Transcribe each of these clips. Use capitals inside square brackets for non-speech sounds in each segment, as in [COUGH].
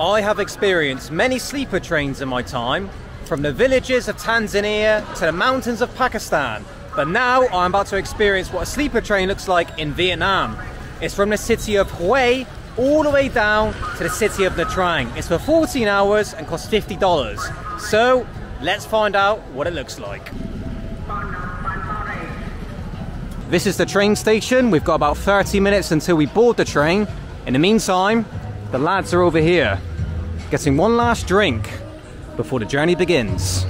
I have experienced many sleeper trains in my time, from the villages of Tanzania to the mountains of Pakistan. But now I'm about to experience what a sleeper train looks like in Vietnam. It's from the city of Hue all the way down to the city of Nha Trang. It's for 14 hours and costs $50. So let's find out what it looks like. This is the train station. We've got about 30 minutes until we board the train. In the meantime, the lads are over here getting one last drink before the journey begins.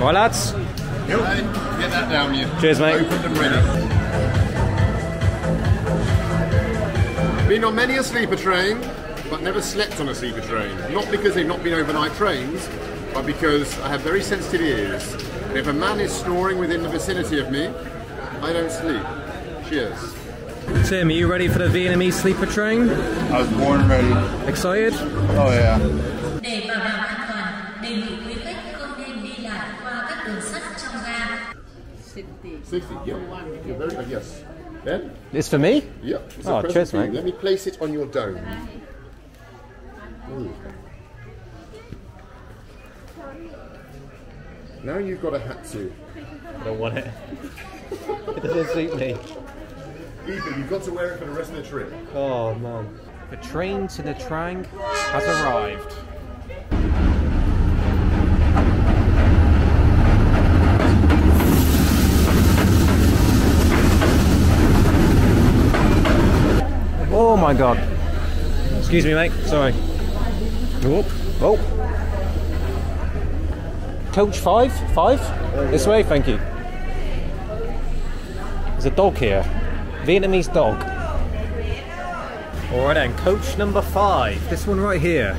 Right, lads. Get that down you. Cheers, mate. Opened and ready. Been on many a sleeper train, but never slept on a sleeper train. Not because they've not been overnight trains, but because I have very sensitive ears. And if a man is snoring within the vicinity of me, I don't sleep. Cheers. Tim, are you ready for the Vietnamese sleeper train? I was born ready. Excited? Oh yeah. Để bảo đảm an toàn, đề nghị quý khách không nên đi lại qua các đường sắt trong ga. 60, yeah. You're very, uh, yes. Ben? It's for me? Yep. It's Oh, cheers, mate. Let me place it on your dome. Ooh. Now you've got a hat too. I don't want it. It doesn't suit me. Ethan, you've got to wear it for the rest of the trip. Oh man. The train to Nha Trang has arrived. Oh my god. Excuse me, mate. Sorry. Oh. Oh. Coach five? Five? This way, thank you. There's a dog here. Vietnamese dog. Alright then, coach number five. This one right here.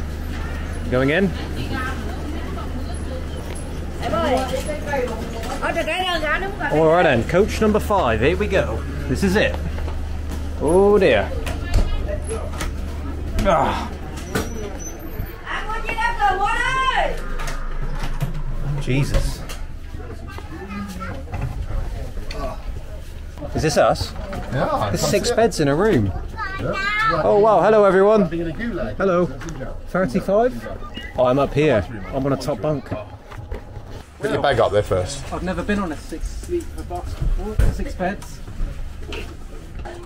Going in? Alright then, coach number five. Here we go. This is it. Oh dear. Ah. Jesus. Is this us? Yeah. There's six beds in a room. Oh wow, hello everyone. Hello. 35? Oh, I'm up here. I'm on a top bunk. Put your bag up there first. I've never been on a six sleeper box before. Six beds.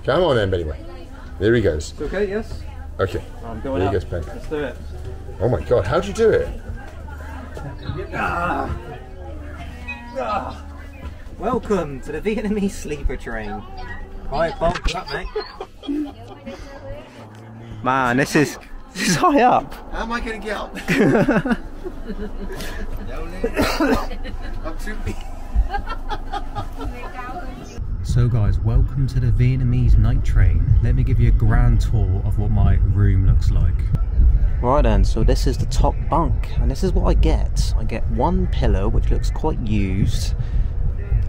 Come on then, anyway. There he goes. It's okay, yes? Okay. I'm going There up. he goes, Ben. Let's do it. Oh my god, how'd you do it? Ah. Ah. Welcome to the Vietnamese sleeper train. Alright, bulk up, mate. Man, this is this is high up. How am I going to get up? I'm too big. So guys, welcome to the Vietnamese night train. Let me give you a grand tour of what my room looks like. Right then, so this is the top bunk, and this is what I get. I get one pillow, which looks quite used.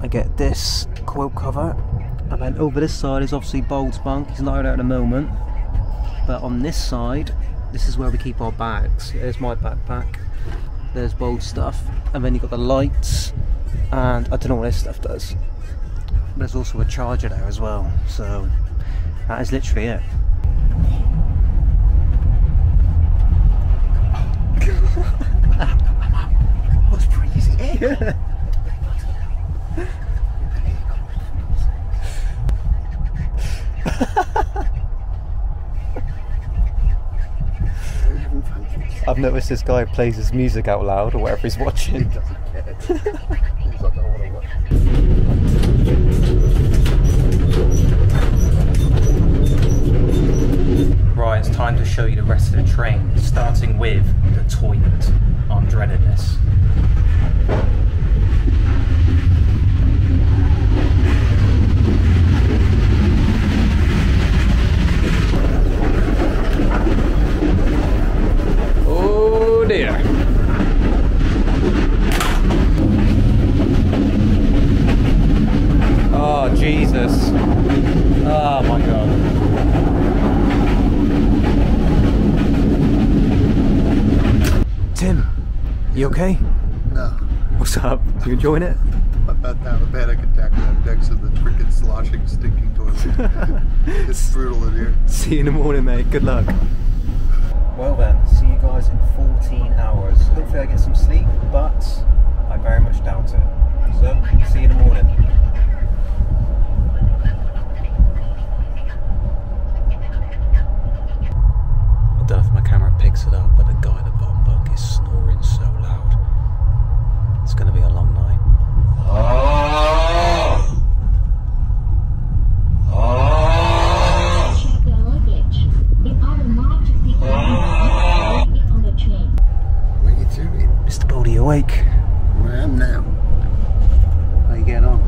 I get this quilt cover, and then over this side is obviously Bald's bunk. He's not out at the moment. But on this side, this is where we keep our bags. There's my backpack. There's Bald's stuff, and then you've got the lights, and I don't know what this stuff does. But there's also a charger there as well. So that is literally it. [LAUGHS] That's pretty easy. [LAUGHS] I've this guy plays his music out loud or whatever he's watching. [LAUGHS] He's like, I want to watch. Right, it's time to show you the rest of the train, starting with the toilet. I'm dreading this. Oh dear. Oh Jesus. Oh my god. Tim, you okay? No. What's up? You enjoying it? about to have a panic attack when I'm next to the freaking sloshing, stinking toilet. [LAUGHS] it's brutal in here. See you in the morning, mate. Good luck. Well then, see you guys in 14 hours. Hopefully I get some sleep, but I very much doubt it. So, see you in the morning. Awake? Where I am now. How you getting on?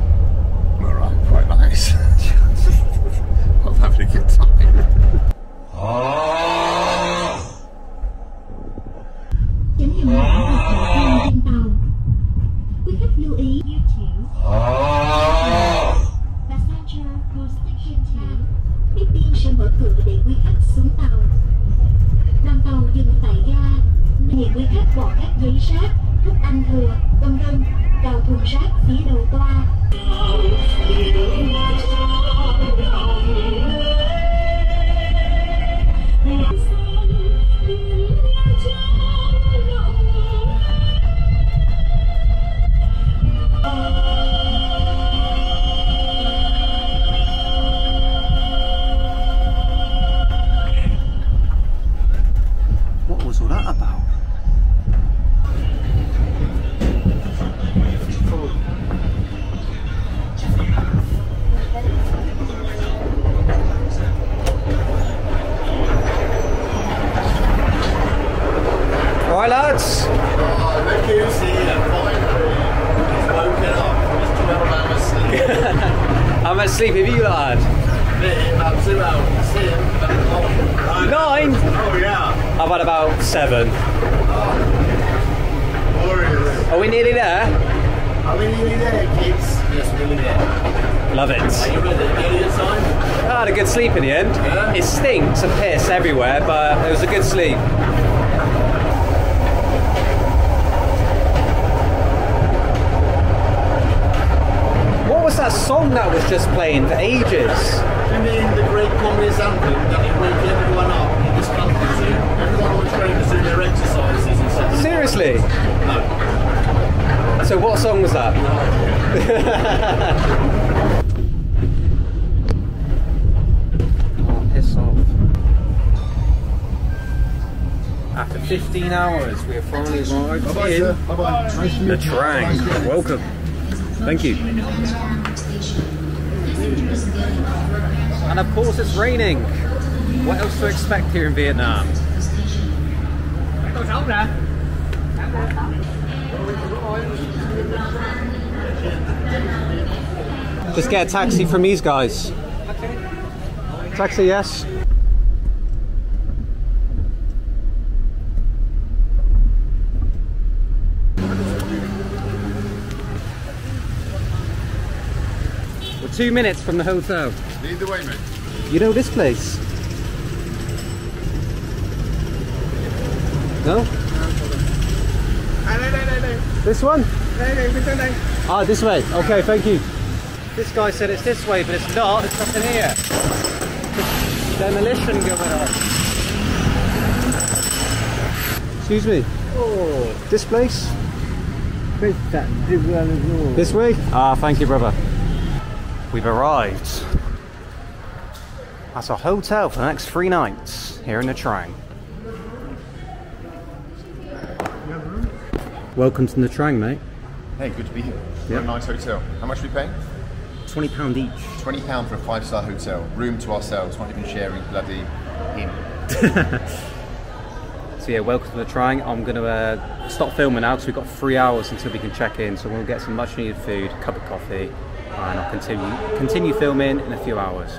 Alright, quite nice. [LAUGHS] I'm having a good time. Tàu. Quý khách lưu ý you two. Passenger for station 2. Tiếp viên sẽ mở cửa để quý khách xuống tàu. Đoàn tàu dừng tại ga. Hiện quý khách bỏ các giấy rác, thức ăn thừa, vân vân vào thùng rác phía đầu toa. Sleep. [LAUGHS] I'm asleep. Have you lad? Nine. Oh, yeah. I've had about seven. Are we nearly there? Are we nearly there, kids? Yes, we're. Love it. Are you ready? I had a good sleep in the end. Yeah? It stinks and piss everywhere, but it was a good sleep. That song that was just playing for ages? You mean the great communist anthem that wake everyone up in this country to? Everyone on the train is doing their exercises and stuff. Seriously? No. So what song was that? oh, [LAUGHS] piss off. After 15 hours, we have finally arrived in. Nice to meet the you. Trang. Nice to meet you. Welcome. Thank you. And of course, it's raining. What else to expect here in Vietnam? Just get a taxi from these guys. Taxi, yes. Two minutes from the hotel. Lead the way, mate. You know this place? No? This one? Ah, this way. Okay, thank you. This guy said it's this way, but it's not. It's up in here. Demolition going on. Excuse me. Oh, this place? This way? Ah, thank you, brother. We've arrived. at a hotel for the next three nights here in Nha Trang. Welcome to Nha Trang, mate. Hey, good to be here. Yep. A nice hotel. How much are we paying? Twenty pound each. Twenty pound for a five-star hotel. Room to ourselves. Not even sharing bloody him. [LAUGHS] So yeah, welcome to Nha Trang. I'm gonna uh, stop filming now because we've got three hours until we can check in. So we'll get some much needed food, cup of coffee, and I'll continue continue filming in a few hours.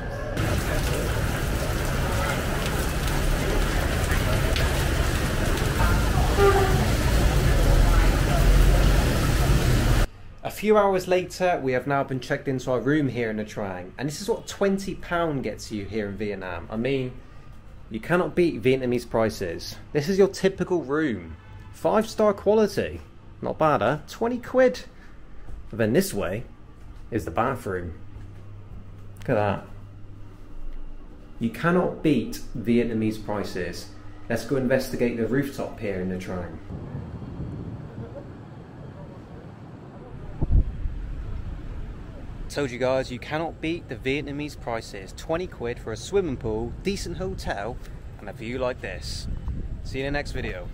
A few hours later, we have now been checked into our room here in Nha Trang, and this is what £20 gets you here in Vietnam. I mean, you cannot beat Vietnamese prices. This is your typical room. Five star quality. Not bad, huh? 20 quid But then this way is the bathroom. Look at that. You cannot beat Vietnamese prices. Let's go investigate the rooftop here in Nha Trang. Told you guys you cannot beat the Vietnamese prices. 20 quid for a swimming pool, decent hotel, and a view like this. See you in the next video.